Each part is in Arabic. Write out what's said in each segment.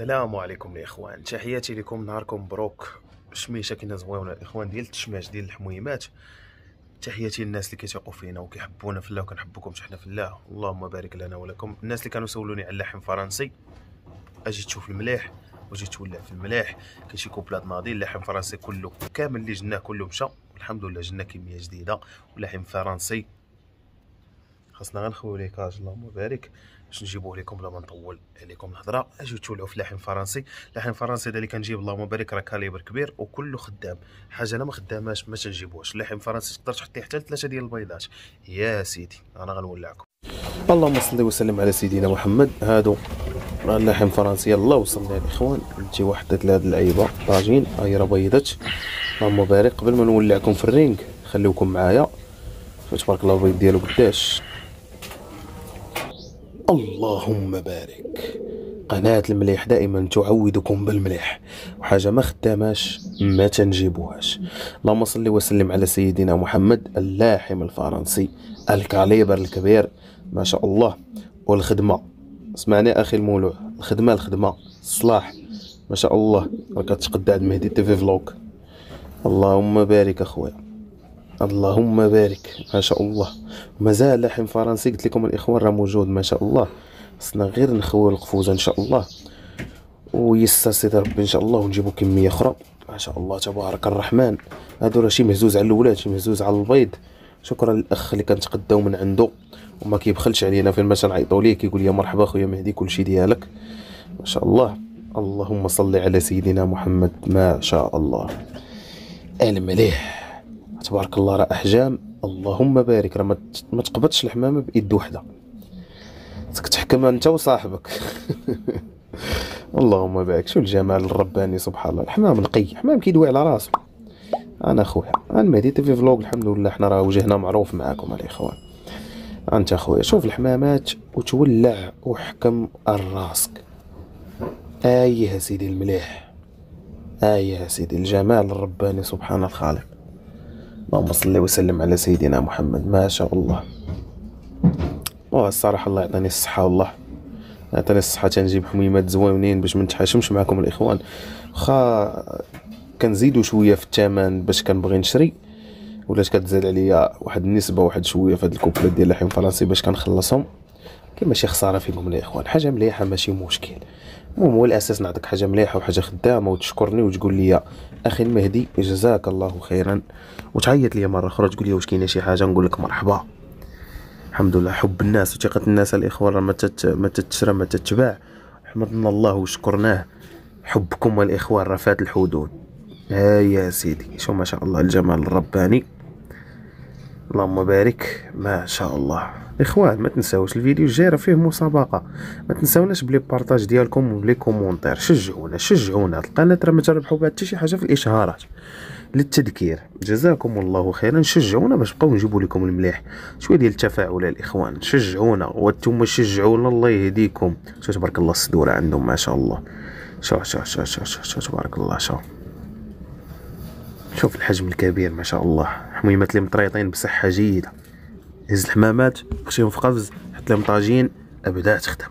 السلام عليكم الاخوان تحياتي لكم نهاركم مبروك شميشه كنا زويونه الإخوان ديال التشماش ديال الحميمات تحياتي للناس اللي كيثيقوا فينا وكيحبونا في الله وكنحبكم حنا في الله. اللهم بارك لنا ولكم. الناس اللي كانوا سولوني على اللحم الفرنسي أجي تشوف الملاح وجي تولع في الملاح كاين شي كوبلات ناضي اللحم الفرنسي كله كامل اللي جناه كله مشى. الحمد لله جنا كمية جديدة. ولحم فرنسي. خاصنا غنخويو ليكاج. اللهم بارك. باش نجيبوه لكم بلا ما نطول عليكم الهضرة. اجيو تولعوا في اللحم الفرنسي اللحم الفرنسي هذا اللي كنجيب اللهم بارك راه كاليبر كبير وكله خدام. حاجة أنا ما خداماش ما تنجيبوهاش اللحم الفرنسي تقدر تحطيه حتى لثلاثة ديال البيضات. يا سيدي أنا غنولعكم. اللهم صل وسلم على سيدنا محمد. هادو اللحم الفرنسي يلا وصلنا الاخوان نجي واحد هاد اللعيبه طاجين هاي راه بيضت. اللهم بارك قبل ما نولعكم في الرينغ خليوكم معايا. تبارك الله البيض ديالو قداش. اللهم بارك. قناة المليح دائما تعودكم بالمليح. وحاجة ما خداماش ما تنجيبوهاش. اللهم صل وسلم على سيدنا محمد اللاحم الفرنسي ال calibre الكبير. ما شاء الله. والخدمة. اسمعني أخي المولوع. الخدمة الخدمة. الصلاح. ما شاء الله. راك تقد عند مهدي تيفي فلوك. اللهم بارك أخويا. اللهم بارك ما شاء الله. مازال لحم فرنسي قلت لكم الإخوان راه موجود ما شاء الله. خصنا غير نخويو القفوزه إن شاء الله. ويسر سيدي ربي إن شاء الله ونجيبو كمية أخرى. ما شاء الله تبارك الرحمن. هادو راه شي مهزوز على الاولاد شي مهزوز على البيض. شكرا للأخ اللي كنتقداو من عنده. وما كيبخلش علينا فين ما تنعيطوا ليه. كيقول لي مرحبا خويا مهدي كلشي ديالك. ما شاء الله. اللهم صل على سيدنا محمد ما شاء الله. المليح. تبارك الله راه أحجام. اللهم بارك. راه ما تقبضش الحمامه بإيد وحدة. خصك تحكم أنت وصاحبك. اللهم بارك. شو الجمال الرباني سبحان الله. الحمام نقي حمام كيدوي على راسه أنا خويا. أنا مهدي في فلوق الحمد لله. حنا راه وجهنا معروف معاكم الاخوان أنت اخويا شوف الحمامات وتولع وحكم راسك. آية سيدي المليح. آية سيدي الجمال الرباني سبحان الخالق. اللهم صل وسلم على سيدنا محمد. ما شاء الله. الصراحه الله يعطيني الصحة والله يعطيني الصحة. تنجيب حميمات زوينين باش ما نتحاشمش معكم الإخوان. واخا كنزيدو شوية في الثمن باش كنبغي نشري. ولات كتزاد عليا واحد النسبة واحد شوية في هاد الكوبلات ديال اللحم الفرنسي باش كنخلصهم. كاين ماشي خسارة فيكم الاخوان حاجة مليحة ماشي مشكل. المهم هو الأساس نعطيك حاجة مليحة وحاجة خدامة وتشكرني وتقول لي أخي المهدي جزاك الله خيرا وتعيط لي مرة أخرى تقول لي واش كاينة شي حاجة نقول لك مرحبا. الحمد لله حب الناس وثقة الناس الاخوان ما تت ما تتشرى ما تتباع. حمدنا الله وشكرناه. حبكم الاخوان راه فات الحدود. ها يا سيدي شو ما شاء الله الجمال الرباني. اللهم بارك. ما شاء الله. إخوان ما تنساوش الفيديو الجاي راه فيه مسابقة. ما تنساوناش بلي partage ديالكم وبلي commentaire. شجعونا شجعونا. القناة راه ما تربحوا بها حتى شي حاجة في الإشهارات. للتذكير. جزاكم الله خيرا. شجعونا باش نبقاو نجيبوا لكم المليح. شوية ديال التفاعل الاخوان شجعونا. وأنتم شجعونا. الله يهديكم. شوف تبارك الله. الصدورة عندهم ما شاء الله. شوف شوف شوف شوف شوف, شوف تبارك الله. شوف شوف الحجم الكبير ما شاء الله. حميمات اللي مطريطين بصحة جيدة. هز الحمامات خشيهم في قفز. حط لهم طاجين ابدا تخدم.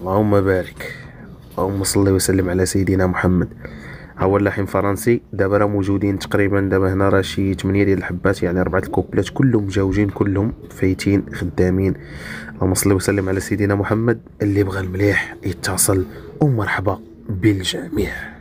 اللهم بارك. اللهم صل وسلم على سيدنا محمد. هو اللحم فرنسي دابا راه موجودين تقريبا دابا هنا راه شي 8 ديال الحبات يعني أربعة الكوبلات كلهم مجاوجين كلهم فايتين خدامين. اللهم صل وسلم على سيدنا محمد. اللي بغى المليح يتصل. ومرحبا بالجميع.